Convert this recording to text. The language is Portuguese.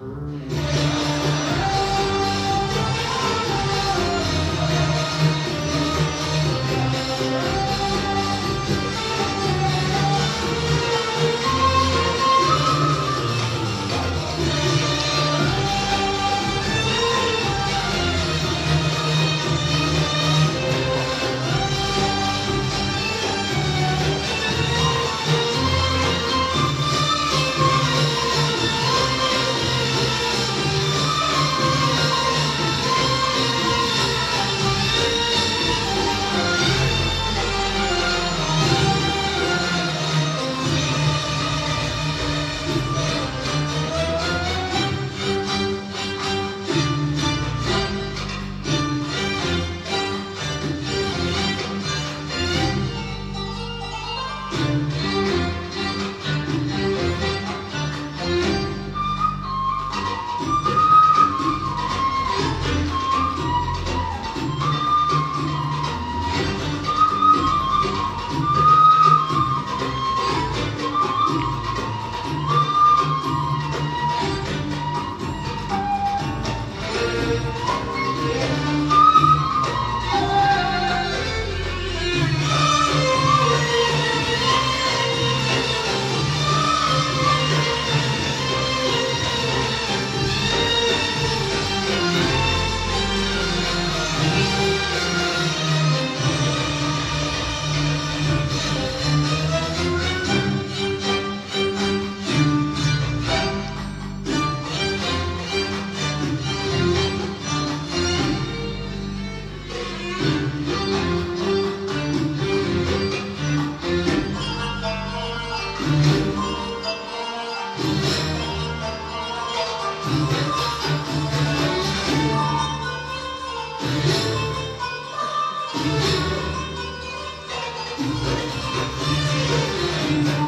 Hum. Música